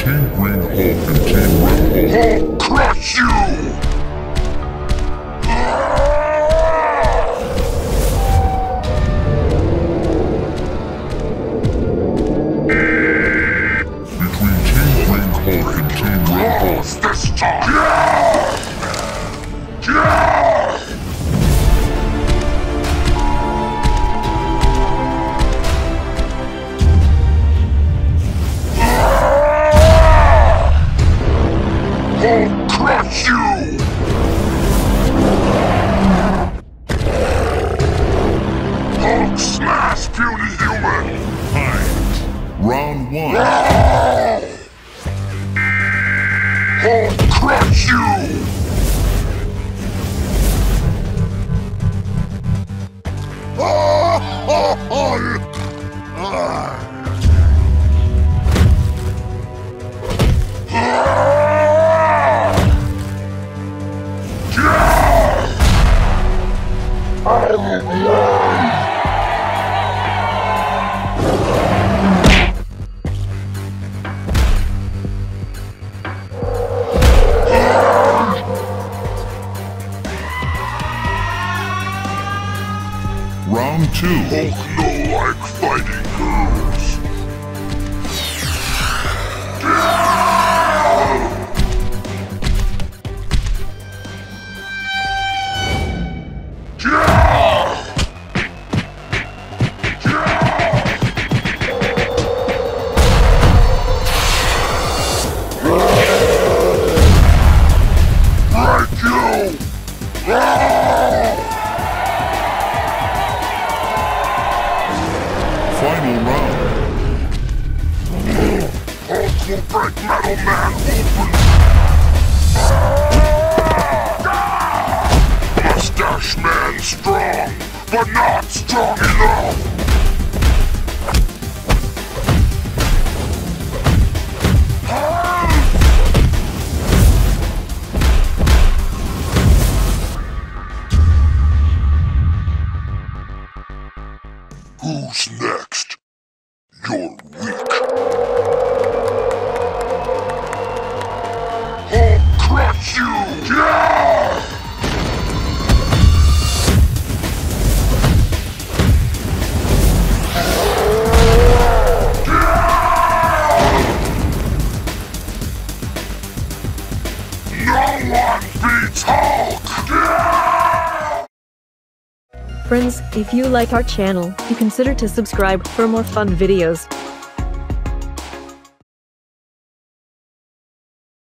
Team Green Hulk and Team Red Hulk crush you! Between Team Green and Team Red This time! Yeah! Yeah! I'll crush you! Hulk smash, puny human! Round one. I'll crush you! Round two. Hulk no like fighting girls. Final round. Hulk will break Metal Man open! Mustache Man strong, but not strong enough! Who's next? You're weak. I'll crush you! Yeah! No one beats Hulk! Yeah! Friends, if you like our channel, you consider to subscribe for more fun videos.